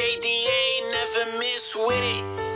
JDA never miss with it.